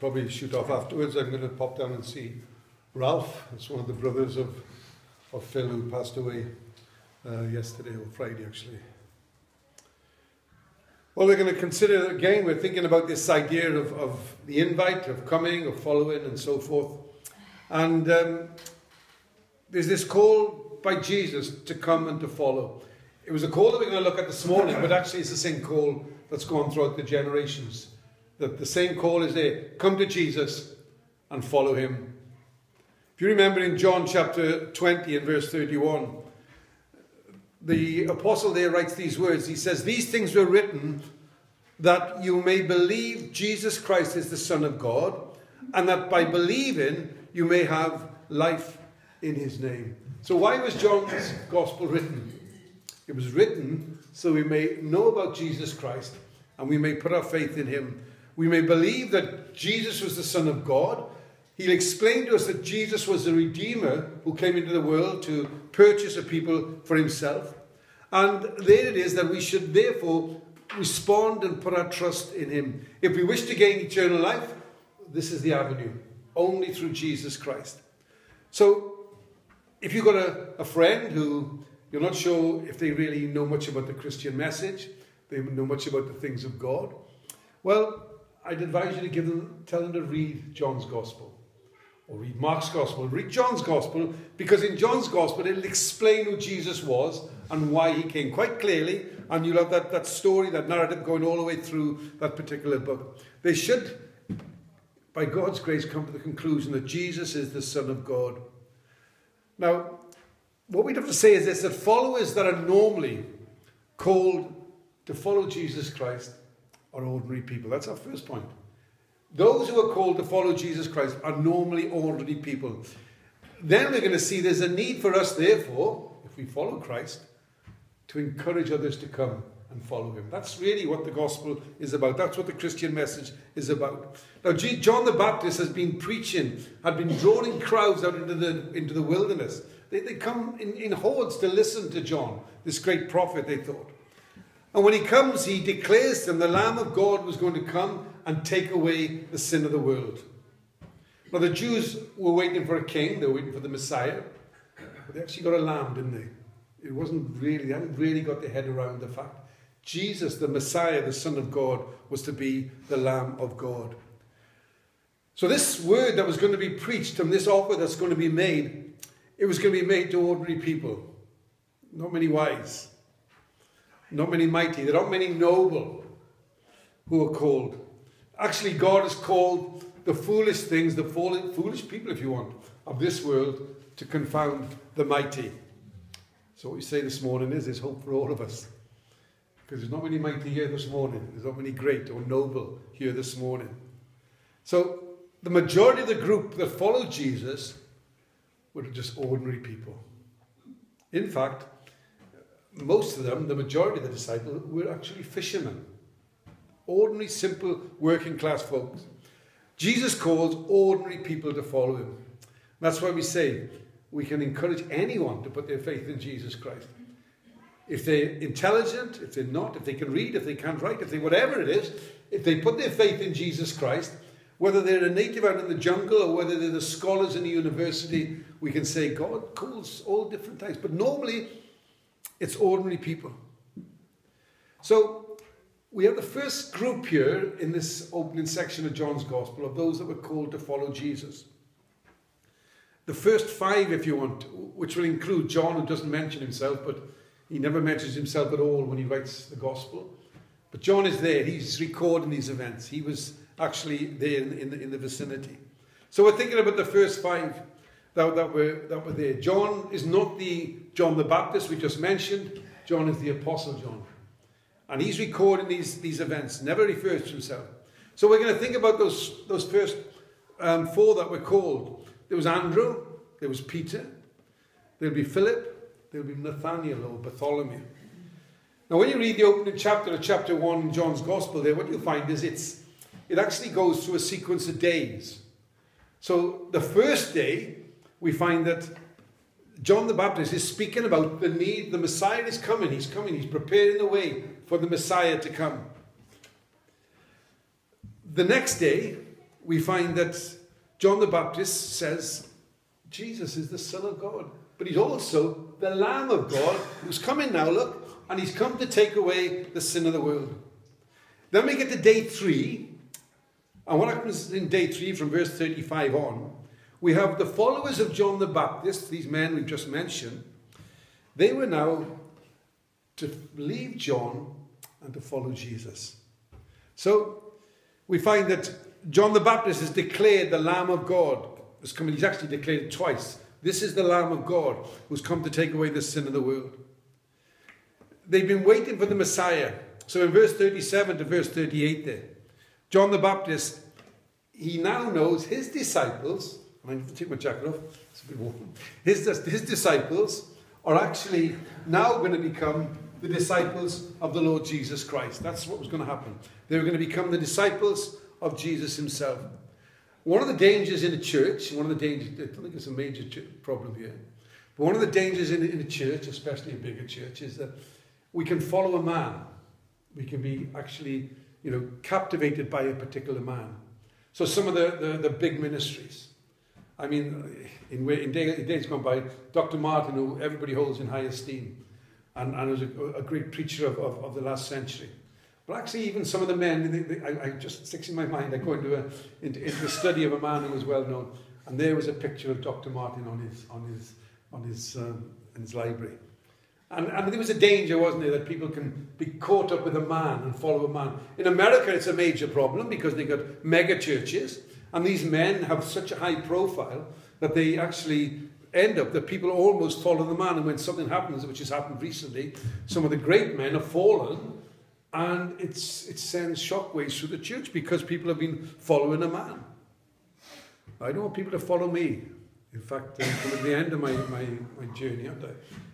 probably shoot off afterwards. I'm going to pop down and see Ralph. It's one of the brothers of, of Phil who passed away uh, yesterday or Friday, actually. Well, we're going to consider again, we're thinking about this idea of, of the invite, of coming, of following, and so forth. And um, there's this call by Jesus to come and to follow. It was a call that we're going to look at this morning, but actually it's the same call that's gone throughout the generations. That the same call is there come to Jesus and follow him. If you remember in John chapter 20 and verse 31, the apostle there writes these words. He says, These things were written that you may believe Jesus Christ is the Son of God, and that by believing you may have life in his name. So, why was John's gospel written? It was written so we may know about Jesus Christ and we may put our faith in him. We may believe that Jesus was the Son of God. He'll explain to us that Jesus was the Redeemer who came into the world to purchase a people for himself. And there it is that we should therefore respond and put our trust in him. If we wish to gain eternal life, this is the avenue, only through Jesus Christ. So, if you've got a, a friend who you're not sure if they really know much about the Christian message, they know much about the things of God, well, I'd advise you to give them, tell them to read John's Gospel or read Mark's Gospel, read John's Gospel, because in John's Gospel it'll explain who Jesus was and why he came quite clearly, and you'll have that, that story, that narrative going all the way through that particular book. They should, by God's grace, come to the conclusion that Jesus is the Son of God. Now, what we'd have to say is this that followers that are normally called to follow Jesus Christ are ordinary people. That's our first point. Those who are called to follow Jesus Christ are normally ordinary people. Then we're going to see there's a need for us, therefore, if we follow Christ, to encourage others to come and follow him. That's really what the gospel is about. That's what the Christian message is about. Now, John the Baptist has been preaching, had been drawing crowds out into the, into the wilderness. They, they come in, in hordes to listen to John, this great prophet, they thought. And when he comes, he declares to them the Lamb of God was going to come and take away the sin of the world. Now, the Jews were waiting for a king, they were waiting for the Messiah, but they actually got a lamb, didn't they? It wasn't really, they hadn't really got their head around the fact. Jesus, the Messiah, the Son of God, was to be the Lamb of God. So, this word that was going to be preached and this offer that's going to be made, it was going to be made to ordinary people. Not many wise, not many mighty, there aren't many noble who are called. Actually, God has called the foolish things, the foolish people, if you want, of this world to confound the mighty. So, what we say this morning is there's hope for all of us. Because there's not many mighty here this morning, there's not many great or noble here this morning. So, the majority of the group that followed Jesus were just ordinary people. In fact, most of them, the majority of the disciples, were actually fishermen. Ordinary, simple, working class folks. Jesus calls ordinary people to follow him. That's why we say we can encourage anyone to put their faith in Jesus Christ. If they're intelligent, if they're not, if they can read, if they can't write, if they whatever it is, if they put their faith in Jesus Christ, whether they're a native out in the jungle or whether they're the scholars in the university, we can say God calls all different types. But normally, it's ordinary people. So we have the first group here in this opening section of John's Gospel of those that were called to follow Jesus. The first five, if you want, which will include John, who doesn't mention himself, but he never mentions himself at all when he writes the Gospel. But John is there, he's recording these events. He was actually there in, the, in the vicinity. So we're thinking about the first five that, that, were, that were there. John is not the John the Baptist we just mentioned. John is the Apostle John. And he's recording these, these events, never refers to himself. So we're going to think about those, those first um, four that were called. There was Andrew, there was Peter, there'll be Philip, there'll be Nathaniel or Bartholomew. Now, when you read the opening chapter of chapter 1 in John's Gospel, there, what you'll find is it's, it actually goes through a sequence of days. So the first day, we find that John the Baptist is speaking about the need, the Messiah is coming, he's coming, he's preparing the way for the Messiah to come. The next day, we find that John the Baptist says Jesus is the Son of God. But he's also the Lamb of God who's coming now, look, and he's come to take away the sin of the world. Then we get to day three, and what happens in day three from verse 35 on? We have the followers of John the Baptist, these men we've just mentioned, they were now to leave John and to follow Jesus. So we find that John the Baptist is declared the Lamb of God. He's actually declared twice. This is the Lamb of God who's come to take away the sin of the world. They've been waiting for the Messiah. So in verse 37 to verse 38 there, John the Baptist, he now knows his disciples, I to take my jacket off, it's a bit warm. His, his disciples are actually now going to become the disciples of the Lord Jesus Christ. That's what was going to happen. They were going to become the disciples of Jesus himself. One of the dangers in a church, one of the dangers, I think it's a major problem here, but one of the dangers in, in a church, especially a bigger church, is that we can follow a man. We can be actually, you know, captivated by a particular man. So some of the, the, the big ministries, I mean, in, in, days gone by, Dr. Martin, who everybody holds in high esteem, and, and was a, a great preacher of, of, of the last century. But actually, even some of the men, they, they, I, I, just sticks in my mind. I go into, a, into, into the study of a man who was well known, and there was a picture of Dr. Martin on his on his on his um, in his library. And, and there was a danger, wasn't there, that people can be caught up with a man and follow a man. In America, it's a major problem because they've got mega churches, and these men have such a high profile that they actually end up that people almost follow the man. And when something happens, which has happened recently, some of the great men have fallen and it's, it sends shockwaves through the church because people have been following a man. I don't want people to follow me. In fact, I'm at the end of my, my, my journey, aren't I?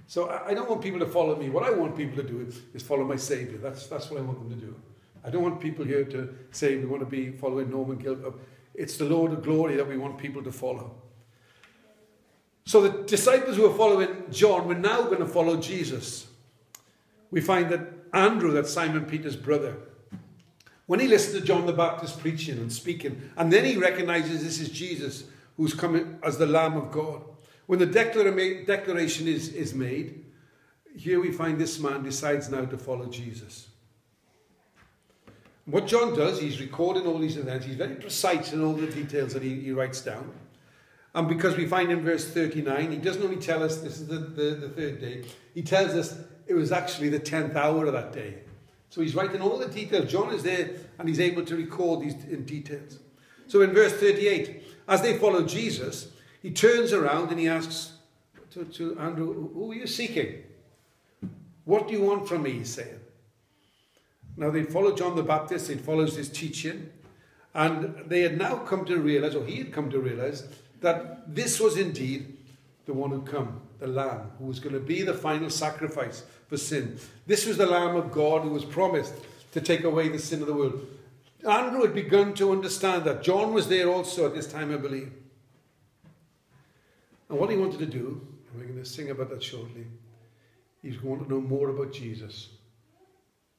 So I, I don't want people to follow me. What I want people to do is, is follow my Saviour. That's, that's what I want them to do. I don't want people here to say we want to be following Norman Gilbert. It's the Lord of glory that we want people to follow. So the disciples who were following John were now going to follow Jesus. We find that Andrew, that's Simon Peter's brother, when he listened to John the Baptist preaching and speaking, and then he recognizes this is Jesus who's coming as the Lamb of God. When the declaration is, is made, here we find this man decides now to follow Jesus. What John does, he's recording all these events. He's very precise in all the details that he, he writes down. And because we find in verse 39, he doesn't only tell us this is the, the, the third day, he tells us it was actually the 10th hour of that day. So he's writing all the details. John is there and he's able to record these in details. So in verse 38, as they follow Jesus, he turns around and he asks to, to Andrew, Who are you seeking? What do you want from me? He's saying. Now they followed John the Baptist, he followed his teaching, and they had now come to realize, or he had come to realize, that this was indeed the one who come, the Lamb, who was going to be the final sacrifice for sin. This was the Lamb of God who was promised to take away the sin of the world. Andrew had begun to understand that. John was there also at this time, I believe. And what he wanted to do, and we're going to sing about that shortly, he's going to know more about Jesus.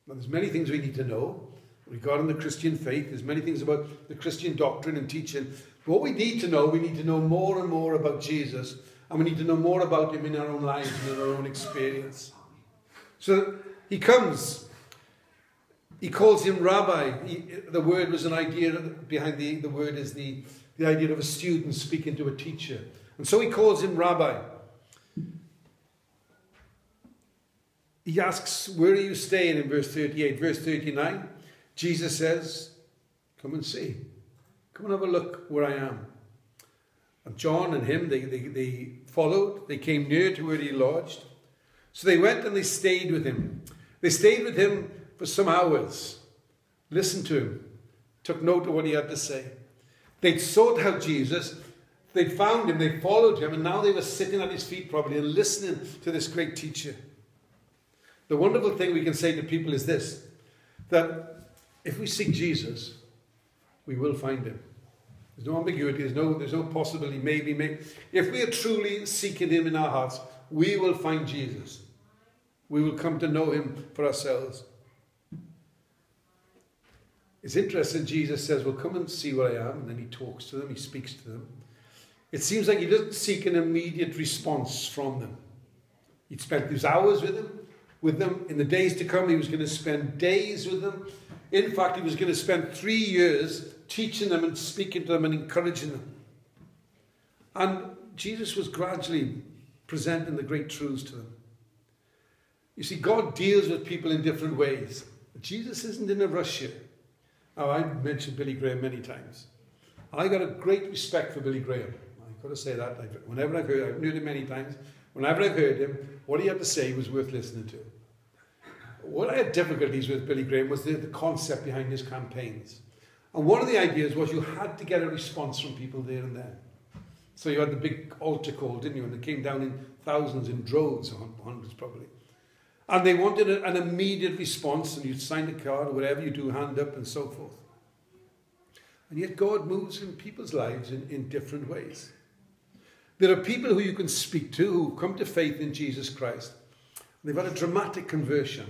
There's many things we need to know regarding the Christian faith. There's many things about the Christian doctrine and teaching. But what we need to know, we need to know more and more about Jesus and we need to know more about him in our own lives and in our own experience. So he comes. He calls him rabbi. He, the word was an idea behind the, the word is the, the idea of a student speaking to a teacher. And so he calls him rabbi. He asks, Where are you staying in verse 38? Verse 39, Jesus says, Come and see. Come and have a look where I am. And John and him, they, they, they followed. They came near to where he lodged. So they went and they stayed with him. They stayed with him for some hours, listened to him, took note of what he had to say. They'd sought out Jesus. they'd found him, they followed him, and now they were sitting at his feet probably and listening to this great teacher. The wonderful thing we can say to people is this that if we seek Jesus, we will find him. There's no ambiguity. There's no, there's no possibility, maybe, maybe. If we are truly seeking Him in our hearts, we will find Jesus. We will come to know Him for ourselves. It's interesting, Jesus says, Well, come and see where I am. And then he talks to them, he speaks to them. It seems like he doesn't seek an immediate response from them. He'd spent these hours with them, with them. In the days to come, he was going to spend days with them. In fact, he was going to spend three years teaching them and speaking to them and encouraging them. And Jesus was gradually presenting the great truths to them. You see, God deals with people in different ways. Jesus isn't in a rush here. Now, I mentioned Billy Graham many times. I got a great respect for Billy Graham. I've got to say that. Whenever I've heard, I've heard him many times. Whenever I've heard him, what he had to say was worth listening to. What I had difficulties with Billy Graham was the, the concept behind his campaigns. And one of the ideas was you had to get a response from people there and then. So you had the big altar call, didn't you? And they came down in thousands, in droves, or hundreds probably. And they wanted an immediate response, and you'd sign a card or whatever you do, hand up and so forth. And yet God moves in people's lives in, in different ways. There are people who you can speak to who come to faith in Jesus Christ. They've had a dramatic conversion.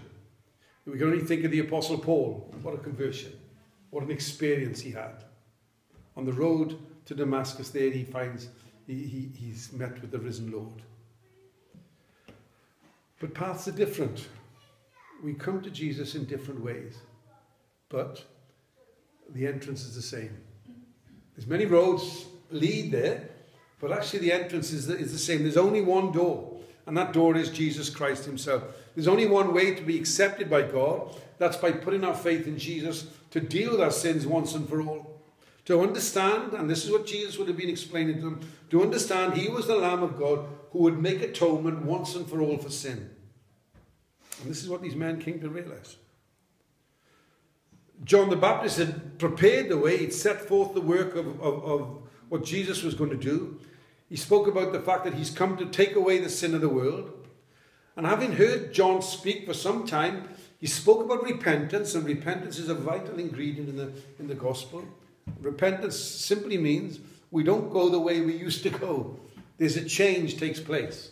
We can only think of the Apostle Paul. What a conversion. What an experience he had. On the road to Damascus, there he finds he, he, he's met with the risen Lord. But paths are different. We come to Jesus in different ways, but the entrance is the same. There's many roads lead there, but actually the entrance is the, is the same. There's only one door, and that door is Jesus Christ himself. There's only one way to be accepted by God. That's by putting our faith in Jesus to deal with our sins once and for all. To understand, and this is what Jesus would have been explaining to them, to understand he was the Lamb of God who would make atonement once and for all for sin. And this is what these men came to realize. John the Baptist had prepared the way, he'd set forth the work of, of, of what Jesus was going to do. He spoke about the fact that he's come to take away the sin of the world. And having heard John speak for some time, he spoke about repentance, and repentance is a vital ingredient in the, in the gospel. Repentance simply means we don't go the way we used to go. There's a change takes place.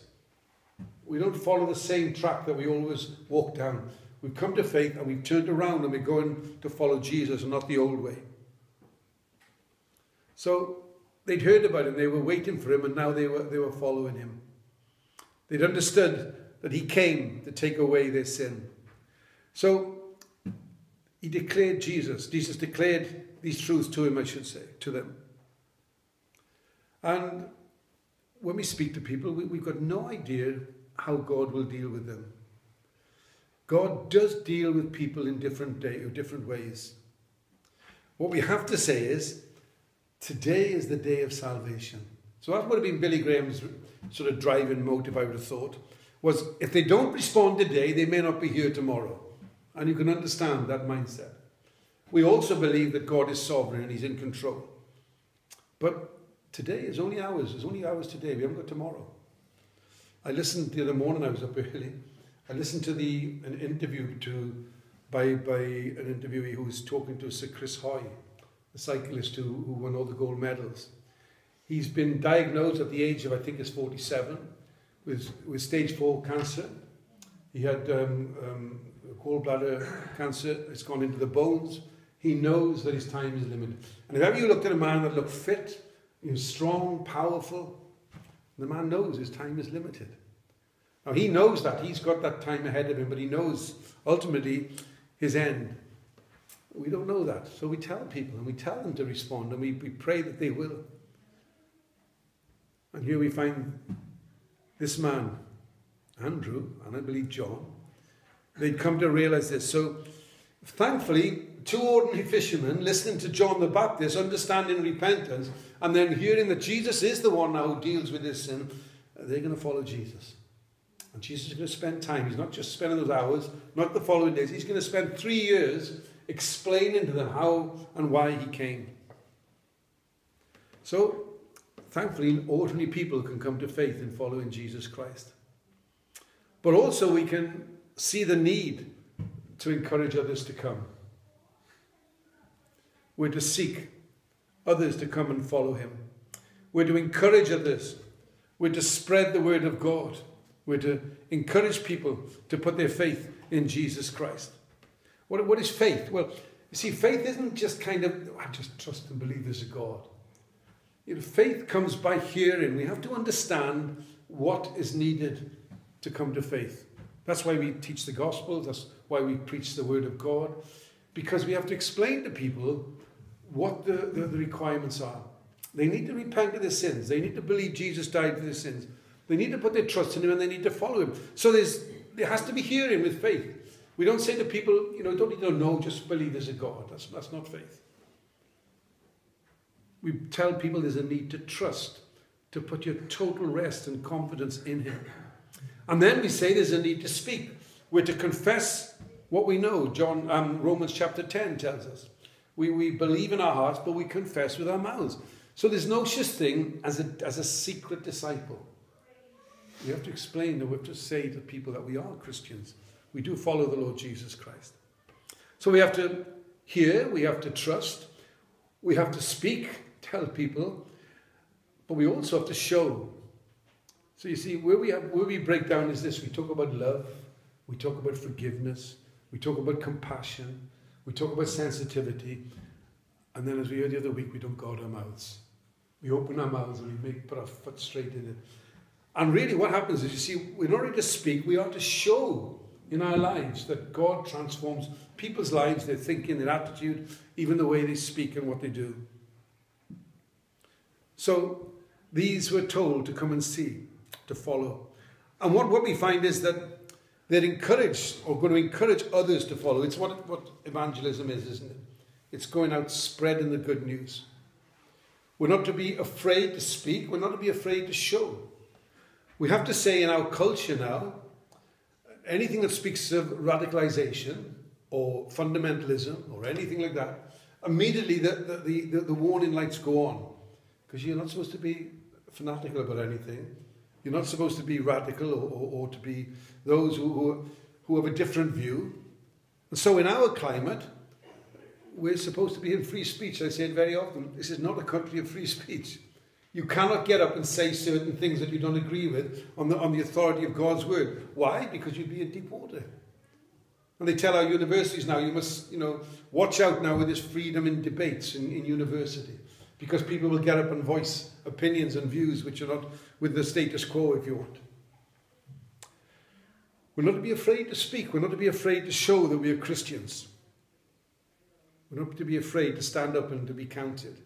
We don't follow the same track that we always walk down. We've come to faith and we've turned around and we're going to follow Jesus and not the old way. So they'd heard about him, they were waiting for him, and now they were, they were following him. They'd understood that he came to take away their sin. So he declared Jesus. Jesus declared these truths to him, I should say, to them. And when we speak to people, we, we've got no idea how God will deal with them. God does deal with people in different day, or different ways. What we have to say is, today is the day of salvation. So that would have been Billy Graham's sort of driving motive, I would have thought, was if they don't respond today, they may not be here tomorrow. And you can understand that mindset. We also believe that God is sovereign and He's in control. But today is only ours. It's only ours today. We haven't got tomorrow. I listened the other morning, I was up early. I listened to the an interview to by by an interviewee who was talking to Sir Chris Hoy, the cyclist who, who won all the gold medals. He's been diagnosed at the age of I think is 47 with with stage four cancer. He had um, um, gallbladder cancer. It's gone into the bones. He knows that his time is limited. And if ever you looked at a man that looked fit, he was strong, powerful, the man knows his time is limited. Now he knows that. He's got that time ahead of him, but he knows ultimately his end. We don't know that. So we tell people and we tell them to respond and we, we pray that they will. And here we find this man, Andrew, and I believe John, they'd come to realize this. So thankfully, two ordinary fishermen listening to John the Baptist, understanding repentance, and then hearing that Jesus is the one now who deals with this sin, they're going to follow Jesus. And Jesus is going to spend time. He's not just spending those hours, not the following days. He's going to spend three years explaining to them how and why he came. So, thankfully, ordinary people can come to faith in following Jesus Christ. But also, we can see the need to encourage others to come. We're to seek others to come and follow him. We're to encourage others. We're to spread the word of God. We're to encourage people to put their faith in Jesus Christ. What, what is faith? Well, You see, faith isn't just kind of, oh, I just trust and believe there's a God. You know, faith comes by hearing. We have to understand what is needed to come to faith. That's why we teach the gospel. That's why we preach the word of God. Because we have to explain to people what the, the, the requirements are. They need to repent of their sins. They need to believe Jesus died for their sins. They need to put their trust in him and they need to follow him. So there's, there has to be hearing with faith. We don't say to people, you know, don't need to know, just believe there's a God. That's, that's not faith. We tell people there's a need to trust, to put your total rest and confidence in him. And then we say there's a need to speak. We're to confess what we know. John um, Romans chapter 10 tells us. We, we believe in our hearts, but we confess with our mouths. So there's no such thing as a, as a secret disciple. We have to explain and we have to say to people that we are Christians. We do follow the Lord Jesus Christ. So we have to hear, we have to trust, we have to speak, tell people, but we also have to show. So you see, where we, have, where we break down is this we talk about love, we talk about forgiveness, we talk about compassion, we talk about sensitivity, and then as we heard the other week, we don't guard our mouths. We open our mouths and we make put our foot straight in it. And really what happens is, you see, we're not to speak, we are to show in our lives that God transforms people's lives, their thinking, their attitude, even the way they speak and what they do. So these were told to come and see, to follow. And what, what we find is that they're encouraged or going to encourage others to follow. It's what, what evangelism is, isn't it? It's going out spreading the good news. We're not to be afraid to speak, we're not to be afraid to show. We have to say in our culture now, anything that speaks of radicalization or fundamentalism or anything like that, immediately the, the, the, the warning lights go on. Because you're not supposed to be fanatical about anything. You're not supposed to be radical or, or, or to be those who, who, who have a different view. And so in our climate, we're supposed to be in free speech. I say it very often. This is not a country of free speech. You cannot get up and say certain things that you don't agree with on the, on the authority of God's word. Why? Because you'd be in deep water. And they tell our universities now, you must, you know, watch out now with this freedom in debates in, in university. Because people will get up and voice opinions and views which are not with the status quo, if you want. We're not to be afraid to speak. We're not to be afraid to show that we are Christians. We're not to be afraid to stand up and to be counted.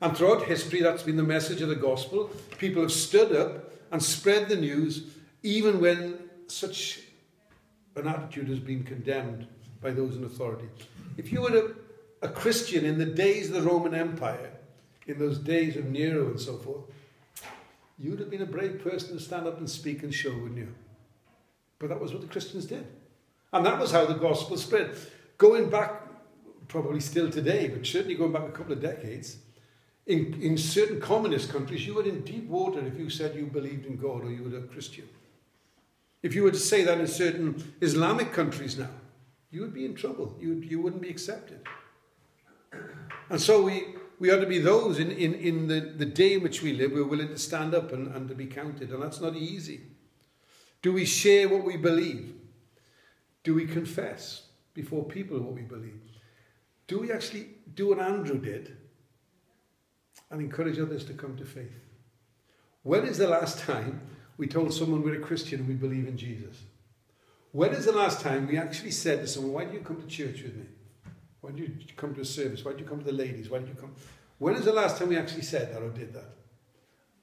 And throughout history, that's been the message of the gospel. People have stood up and spread the news, even when such an attitude has been condemned by those in authority. If you were a, a Christian in the days of the Roman Empire, in those days of Nero and so forth, you would have been a brave person to stand up and speak and show, wouldn't you? But that was what the Christians did. And that was how the gospel spread. Going back, probably still today, but certainly going back a couple of decades, in, in certain communist countries, you were in deep water if you said you believed in God or you were a Christian. If you were to say that in certain Islamic countries now, you would be in trouble. You, you wouldn't be accepted. And so we, we ought to be those in, in, in the, the day in which we live, we're willing to stand up and, and to be counted. And that's not easy. Do we share what we believe? Do we confess before people what we believe? Do we actually do what Andrew did and encourage others to come to faith? When is the last time we told someone we're a Christian and we believe in Jesus? When is the last time we actually said to someone, Why do you come to church with me? Why do you come to a service? Why do you come to the ladies? Why do you come? When is the last time we actually said that or did that?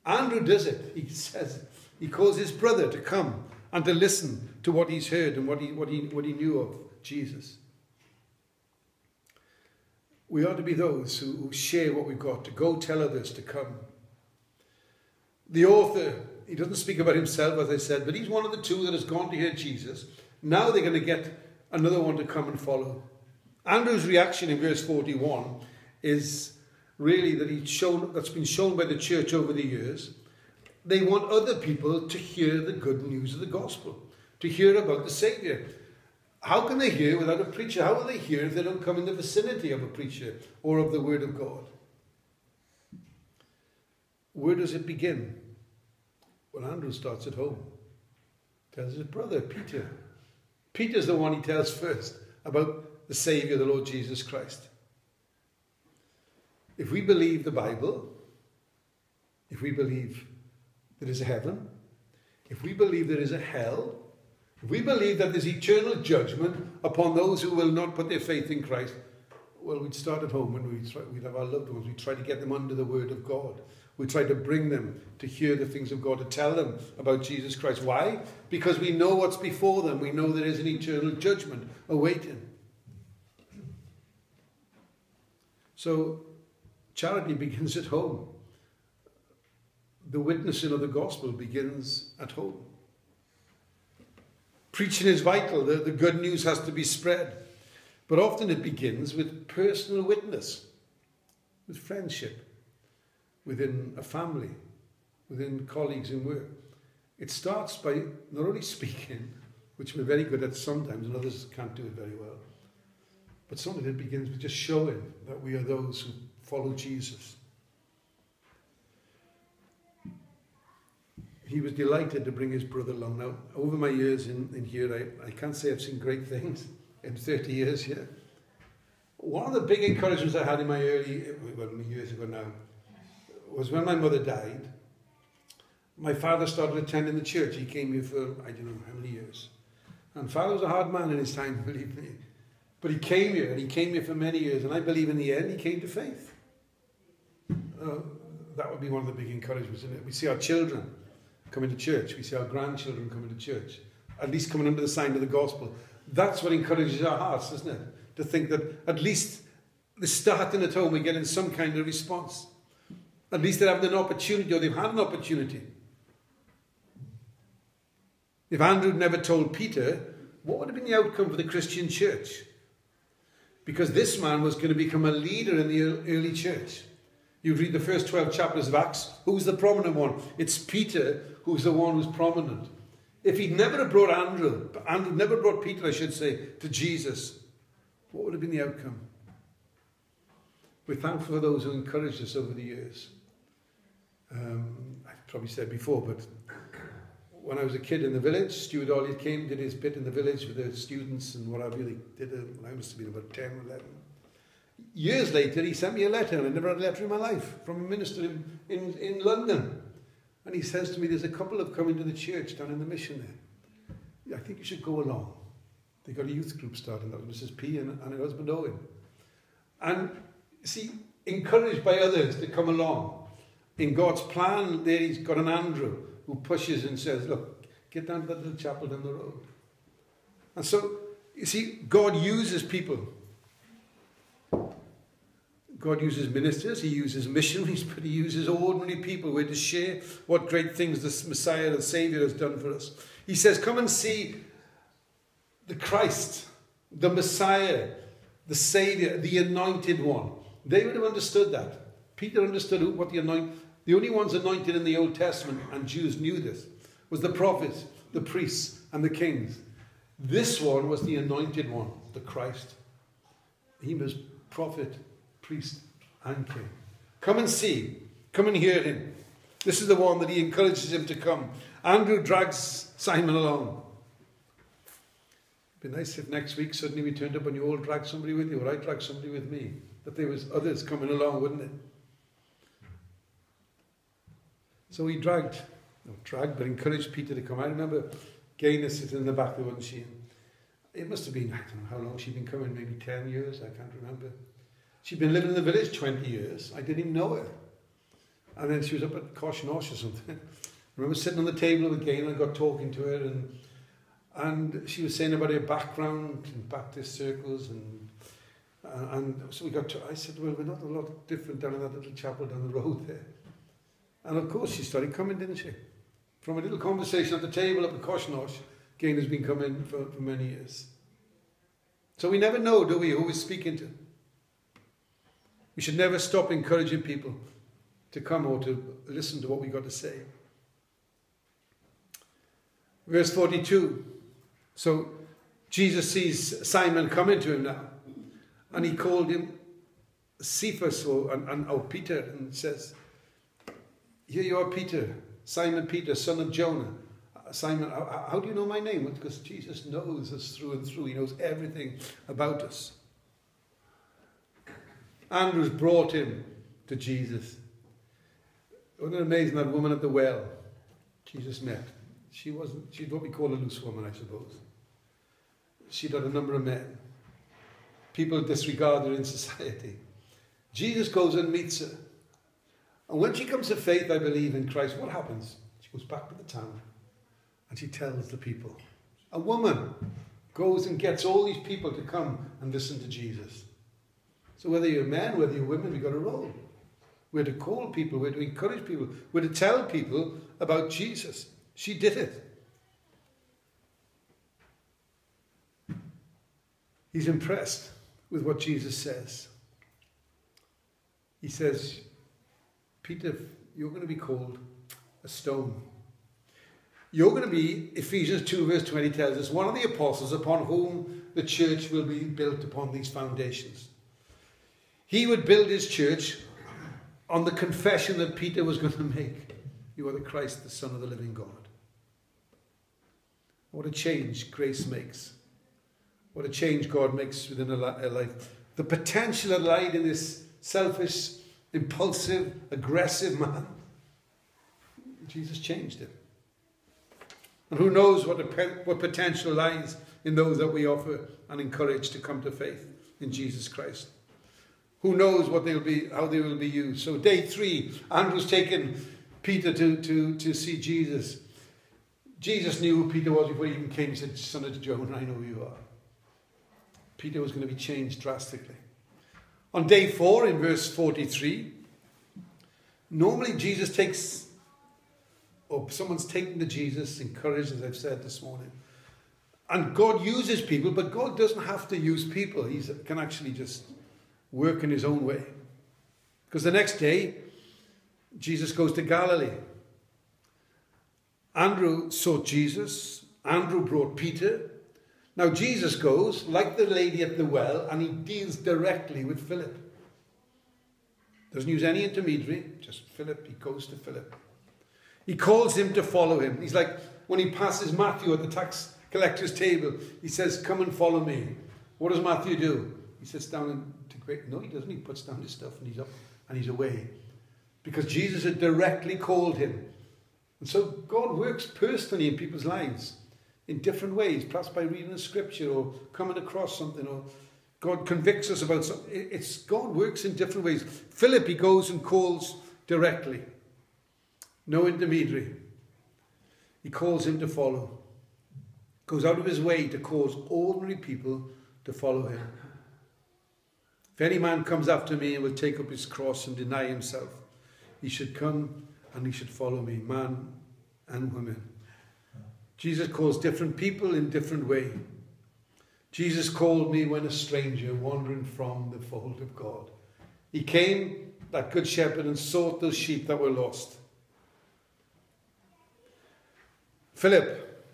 Andrew does it. He says, he calls his brother to come and to listen to what he's heard and what he, what he, what he knew of Jesus. We ought to be those who, who share what we've got, to go tell others to come. The author, he doesn't speak about himself, as I said, but he's one of the two that has gone to hear Jesus. Now they're going to get another one to come and follow. Andrew's reaction in verse 41 is really that he's shown, that's been shown by the church over the years. They want other people to hear the good news of the gospel, to hear about the Saviour. How can they hear without a preacher? How will they hear if they don't come in the vicinity of a preacher or of the Word of God? Where does it begin? Well, Andrew starts at home. Tells his brother, Peter. Peter's the one he tells first about the Saviour, the Lord Jesus Christ. If we believe the Bible, if we believe there is a heaven, if we believe there is a hell, we believe that there's eternal judgment upon those who will not put their faith in Christ, well, we'd start at home and we'd, try, we'd have our loved ones. We'd try to get them under the word of God. We try to bring them to hear the things of God, to tell them about Jesus Christ. Why? Because we know what's before them. We know there is an eternal judgment awaiting. So, charity begins at home. The witnessing of the gospel begins at home. Preaching is vital. The, the good news has to be spread. But often it begins with personal witness, with friendship, within a family, within colleagues in work. It starts by not only speaking, which we're very good at sometimes, and others can't do it very well, but sometimes it begins with just showing that we are those who follow Jesus. He was delighted to bring his brother along. Now, over my years in, in here, I, I can't say I've seen great things in 30 years here. One of the big encouragements I had in my early, well, years ago now, was when my mother died. My father started attending the church. He came here for, I don't know how many years. And father was a hard man in his time, believe me. But he came here, and he came here for many years, and I believe in the end he came to faith. Uh, that would be one of the big encouragements, it? We see our children coming to church, we see our grandchildren coming to church, at least coming under the sign of the gospel. That's what encourages our hearts, isn't it? To think that at least they're starting at home, we're getting some kind of response. At least they're having an opportunity, or they've had an opportunity. If Andrew never told Peter, what would have been the outcome for the Christian church? Because this man was going to become a leader in the early church. You read the first 12 chapters of Acts, who's the prominent one? It's Peter who's the one who's prominent. If he'd never have brought Andrew, Andrew never brought Peter, I should say, to Jesus, what would have been the outcome? We're thankful for those who encouraged us over the years. Um, I've probably said before, but when I was a kid in the village, Stuart Olyott came, did his bit in the village with the students and what I really did. Uh, I must have been about 10 or 11. Years later, he sent me a letter, and I never had a letter in my life, from a minister in, in, in London. And he says to me, there's a couple of coming to the church down in the mission there. I think you should go along. They got a youth group starting. That was Mrs. P and, and her husband Owen. And see, encouraged by others to come along. In God's plan, there he's got an Andrew who pushes and says, look, get down to that little chapel down the road. And so, you see, God uses people God uses ministers, He uses missionaries, but He uses ordinary people. We're to share what great things the Messiah, the Savior, has done for us. He says, Come and see the Christ, the Messiah, the Savior, the Anointed One. They would have understood that. Peter understood what the anointed, the only ones anointed in the Old Testament, and Jews knew this, was the prophets, the priests, and the kings. This one was the anointed one, the Christ. He was prophet, priest, and king. Come and see. Come and hear him. This is the one that he encourages him to come. Andrew drags Simon along. It'd be nice if next week suddenly we turned up and you all dragged somebody with you, or I dragged somebody with me. That there was others coming along, wouldn't it? So he dragged, not dragged, but encouraged Peter to come. I remember Gaynor sitting in the back there, wasn't she? It must have been, I don't know how long she'd been coming, maybe 10 years, I can't remember. She'd been living in the village 20 years. I didn't even know her. And then she was up at Coshnosh or something. I remember sitting on the table with Gaynor and got talking to her and and she was saying about her background in Baptist circles and uh, and so we got to, I said, well, we're not a lot different down in that little chapel down the road there. And of course she started coming, didn't she? From a little conversation at the table up at Coshnosh, Gaynor's been coming for, for many years. So we never know, do we, who we're speaking to. We should never stop encouraging people to come or to listen to what we've got to say. Verse 42. So Jesus sees Simon coming to him now, and he called him Cephas or, and, and, or Peter and says, Here you are, Peter, Simon Peter, son of Jonah. Simon, how, how do you know my name? Because Jesus knows us through and through. He knows everything about us. Andrew's brought him to Jesus. Wasn't it amazing that woman at the well Jesus met? She wasn't, she's what we call a loose woman, I suppose. She'd had a number of men. People disregard her in society. Jesus goes and meets her. And when she comes to faith, I believe, in Christ, what happens? She goes back to the town and she tells the people. A woman goes and gets all these people to come and listen to Jesus. So whether you're a man, whether you're women, we've got a role. We're to call people, we're to encourage people, we're to tell people about Jesus. She did it. He's impressed with what Jesus says. He says, Peter, you're going to be called a stone. You're going to be, Ephesians 2, verse 20 tells us, one of the apostles upon whom the church will be built upon these foundations. He would build his church on the confession that Peter was going to make You are the Christ, the Son of the living God. What a change grace makes. What a change God makes within a, life. The potential that lied in this selfish, impulsive, aggressive man. Jesus changed it. And who knows what, what potential lies in those that we offer and encourage to come to faith in Jesus Christ. Who knows what they'll be, how they will be used. So day three, Andrew's taken Peter to, to, to see Jesus. Jesus knew who Peter was before he even came. He said, Son of John, I know who you are. Peter was going to be changed drastically. On day four, in verse 43, normally Jesus takes, or someone's taken to Jesus, encouraged, as I've said this morning. And God uses people, but God doesn't have to use people. He can actually just work in his own way. Because the next day, Jesus goes to Galilee. Andrew saw Jesus. Andrew brought Peter. Now Jesus goes, like the lady at the well, and he deals directly with Philip. Doesn't use any intermediary, just Philip. He goes to Philip. He calls him to follow him. He's like when he passes Matthew at the tax collector's table, he says, Come and follow me. What does Matthew do? He sits down and to great no, he doesn't. He puts down his stuff and he's up and he's away. Because Jesus had directly called him. And so God works personally in people's lives in different ways, perhaps by reading a scripture or coming across something, or God convicts us about something. It's God works in different ways. Philip, he goes and calls directly, no intermediary. He calls him to follow, goes out of his way to cause ordinary people to follow him. If any man comes after me and will take up his cross and deny himself, he should come and he should follow me, man and woman. Jesus calls different people in different way. Jesus called me when a stranger wandering from the fold of God. He came, that good shepherd, and sought those sheep that were lost. Philip,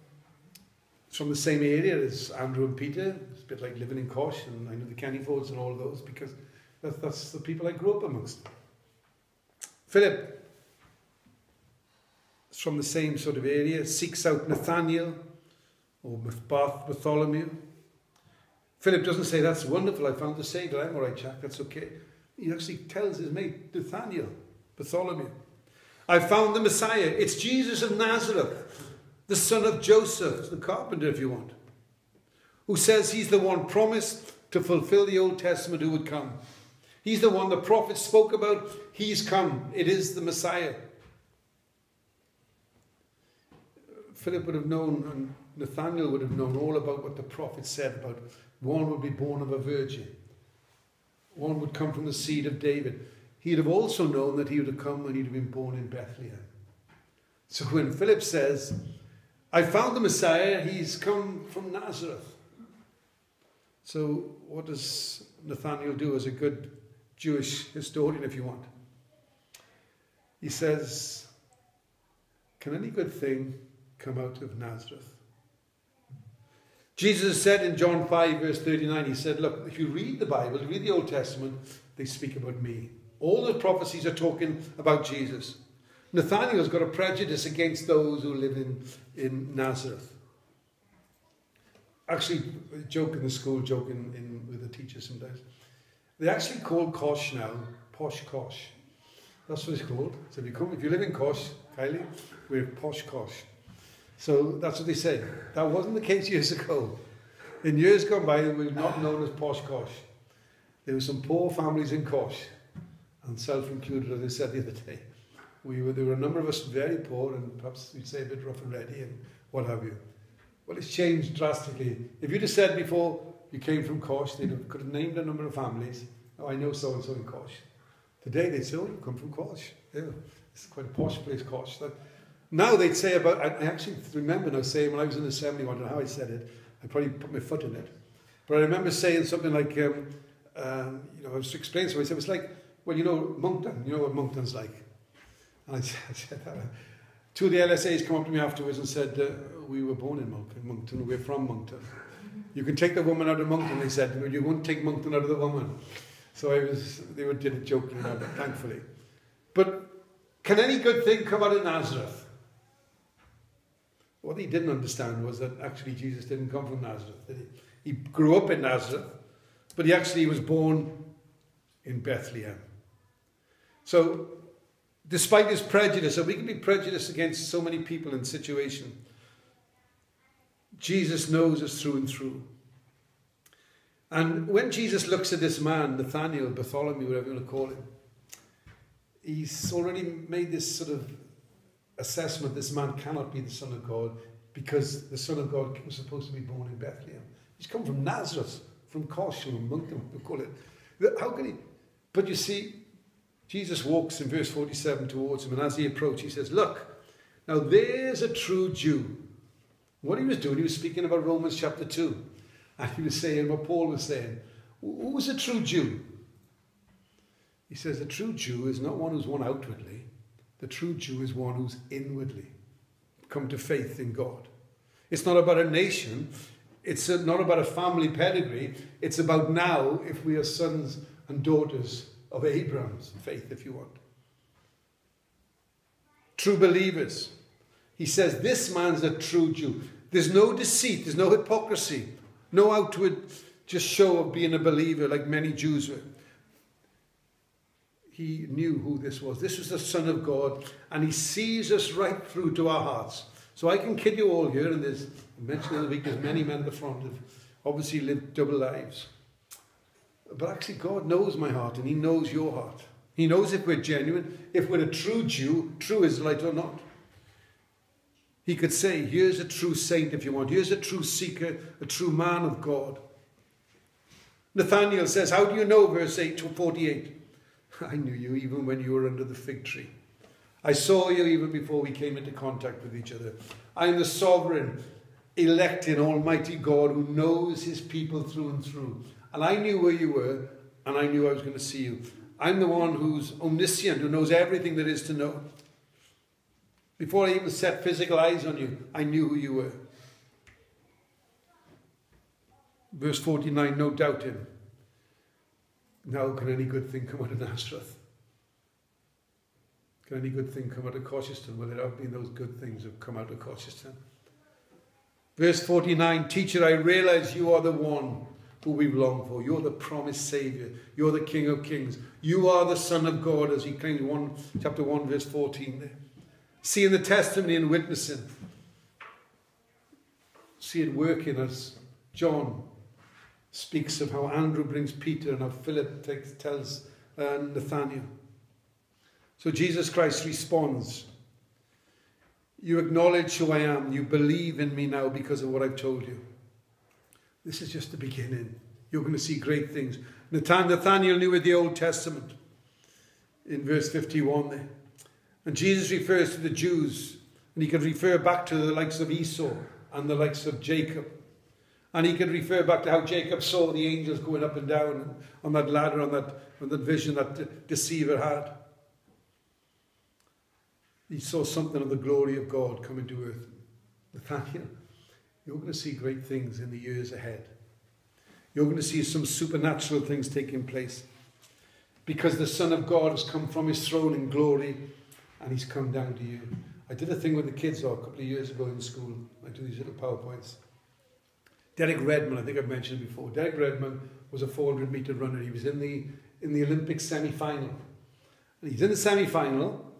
from the same area as Andrew and Peter. Bit like living in Cosh, and I know the Kennyfords and all those because that's, that's the people I grew up amongst. Philip is from the same sort of area, seeks out Nathaniel or Bath Bartholomew. Philip doesn't say, That's wonderful, I found the Saviour, I'm all right, Jack, that's okay. He actually tells his mate, Nathaniel, Bartholomew, I found the Messiah. It's Jesus of Nazareth, the son of Joseph, the carpenter, if you want, who says he's the one promised to fulfill the Old Testament who would come. He's the one the prophets spoke about. He's come. It is the Messiah. Philip would have known, and Nathaniel would have known all about what the prophet said about one would be born of a virgin, one would come from the seed of David. He'd have also known that he would have come and he'd have been born in Bethlehem. So when Philip says, I found the Messiah, he's come from Nazareth. So what does Nathaniel do as a good Jewish historian, if you want? He says, Can any good thing come out of Nazareth. Jesus said in John 5, verse 39, He said, Look, if you read the Bible, read the Old Testament, they speak about me. All the prophecies are talking about Jesus. Nathaniel's got a prejudice against those who live in, in Nazareth. Actually, uh, joke in the school, joke in, in, with the teachers sometimes. They actually call Cosh now Posh Cosh. That's what it's called. So if you come, if you live in Cosh, Kylie, we're Posh Cosh. So that's what they say. That wasn't the case years ago. In years gone by, we were not known as Posh Cosh. There were some poor families in Cosh, and self-included, as I said the other day. We were, there were a number of us very poor, and perhaps we'd say a bit rough and ready, and what have you. Well, it's changed drastically. If you'd have said before you came from Cosh, they could have named a number of families. Oh, I know so-and-so in Cosh. Today they'd say, oh, you come from Cosh. Yeah, it's quite a posh place, Cosh. That, now they'd say about, I actually remember now saying when I was in assembly, I don't know how I said it, I probably put my foot in it. But I remember saying something like, um, um, you know, I was explaining to myself, it's like, well, you know, Monkton, you know what Monkton's like. And I said that. Two of the LSAs come up to me afterwards and said, uh, we were born in Monkton, Monkton, we're from Monkton. You can take the woman out of Monkton, they said, but you won't take Monkton out of the woman. So I was, they were, did it joking about it, thankfully. But can any good thing come out of Nazareth? What he didn't understand was that actually Jesus didn't come from Nazareth. That he, he grew up in Nazareth, but he actually was born in Bethlehem. So, despite his prejudice, and we can be prejudiced against so many people and situation, Jesus knows us through and through. And when Jesus looks at this man, Nathaniel, Bartholomew, whatever you want to call him, he's already made this sort of assessment this man cannot be the Son of God because the Son of God was supposed to be born in Bethlehem. He's come from Nazareth, from Corsham, Monkton, we call it. How can he? But you see, Jesus walks in verse 47 towards him, and as he approaches, he says, Look, now there's a true Jew. What he was doing, he was speaking about Romans chapter 2. And he was saying what Paul was saying. Who's a true Jew? He says, A true Jew is not one who's one outwardly, the true Jew is one who's inwardly come to faith in God. It's not about a nation, it's not about a family pedigree, it's about now if we are sons and daughters of Abraham's faith, if you want. True believers. He says, This man's a true Jew. There's no deceit, there's no hypocrisy, no outward just show of being a believer like many Jews were he knew who this was. This was the Son of God, and he sees us right through to our hearts. So I can kid you all here, and there's I mentioned the week there's many men at the front have obviously lived double lives. But actually, God knows my heart, and He knows your heart. He knows if we're genuine, if we're a true Jew, true Israelite or not. He could say, Here's a true saint if you want. Here's a true seeker, a true man of God. Nathaniel says, How do you know? Verse 8 to 48. I knew you even when you were under the fig tree. I saw you even before we came into contact with each other. I am the sovereign, elected, almighty God who knows his people through and through. And I knew where you were, and I knew I was going to see you. I'm the one who's omniscient, who knows everything there is to know. Before I even set physical eyes on you, I knew who you were. Verse 49 No doubt him. Now, can any good thing come out of Nazareth? Can any good thing come out of Colchester? Well, there have been those good things have come out of Colchester. Verse 49 Teacher, I realize you are the one who we long for. You're the promised Saviour. You're the King of Kings. You are the Son of God, as he claimed one, chapter 1, verse 14 there. Seeing the testimony and witnessing. See it working as John speaks of how Andrew brings Peter and how Philip takes, tells uh, Nathaniel. So Jesus Christ responds You acknowledge who I am. You believe in me now because of what I've told you. This is just the beginning. You're going to see great things. Nathaniel knew with the Old Testament in verse 51 there. And Jesus refers to the Jews, and he can refer back to the likes of Esau and the likes of Jacob and he can refer back to how Jacob saw the angels going up and down on that ladder, on that, on that vision that deceiver had. He saw something of the glory of God coming to earth. Nathaniel, you're going to see great things in the years ahead. You're going to see some supernatural things taking place. Because the Son of God has come from his throne in glory and He's come down to you. I did a thing with the kids oh, a couple of years ago in school. I do these little PowerPoints. Derek Redmond, I think I've mentioned before. Derek Redmond was a 400 meter runner. He was in the in the Olympic semi-final. And he's in the semi-final,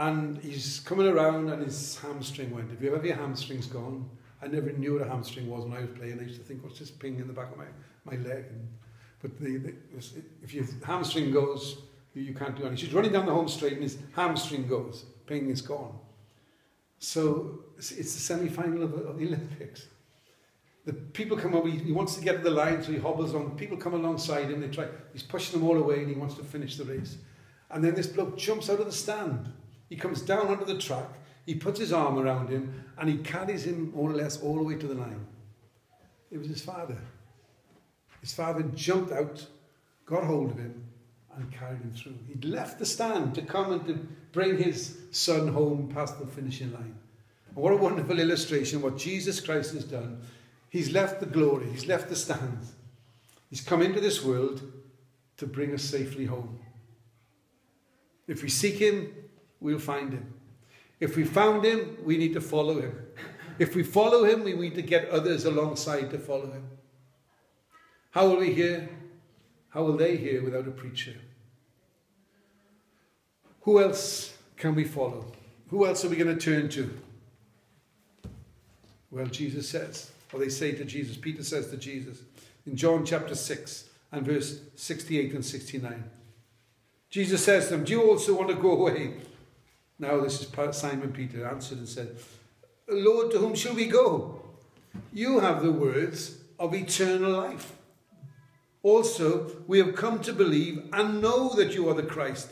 and he's coming around, and his hamstring went. Have you ever your hamstring's gone? I never knew what a hamstring was when I was playing. I used to think, what's this ping in the back of my, my leg? And, but the, the, if your hamstring goes, you, you can't do anything. He's running down the home straight, and his hamstring goes. Ping is gone. So it's, it's the semi-final of, of the Olympics the people come over, he wants to get to the line, so he hobbles on. People come alongside him, they try, he's pushing them all away and he wants to finish the race. And then this bloke jumps out of the stand. He comes down onto the track, he puts his arm around him, and he carries him more or less all the way to the line. It was his father. His father jumped out, got hold of him, and carried him through. He'd left the stand to come and to bring his son home past the finishing line. And what a wonderful illustration what Jesus Christ has done He's left the glory, he's left the stands. He's come into this world to bring us safely home. If we seek him, we'll find him. If we found him, we need to follow him. If we follow him, we need to get others alongside to follow him. How will we hear? How will they hear without a preacher? Who else can we follow? Who else are we going to turn to? Well, Jesus says, or they say to Jesus, Peter says to Jesus in John chapter 6 and verse 68 and 69. Jesus says to them, Do you also want to go away? Now, this is Simon Peter answered and said, Lord, to whom shall we go? You have the words of eternal life. Also, we have come to believe and know that you are the Christ,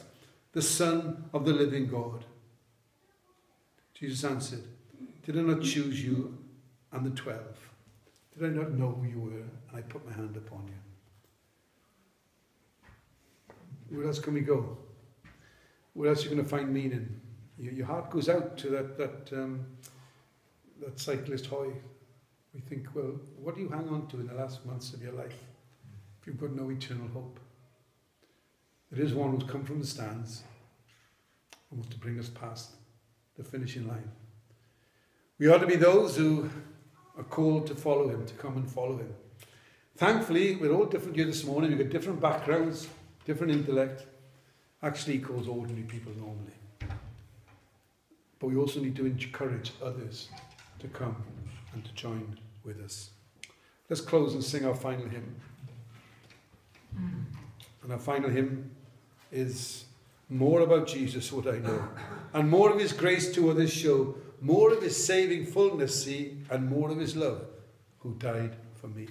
the Son of the living God. Jesus answered, Did I not choose you and the twelve? Did I not know who you were? And I put my hand upon you. Where else can we go? Where else are you going to find meaning? Your, your heart goes out to that, that, um, that cyclist Hoy. We think, well, what do you hang on to in the last months of your life if you've got no eternal hope? There is one who's come from the stands and wants to bring us past the finishing line. We ought to be those who are called to follow him, to come and follow him. Thankfully, we're all different here this morning. We've got different backgrounds, different intellect. Actually, he calls ordinary people normally. But we also need to encourage others to come and to join with us. Let's close and sing our final hymn. And our final hymn is More about Jesus, what I know, and more of his grace to others show more of his saving fullness see, and more of his love, who died for me.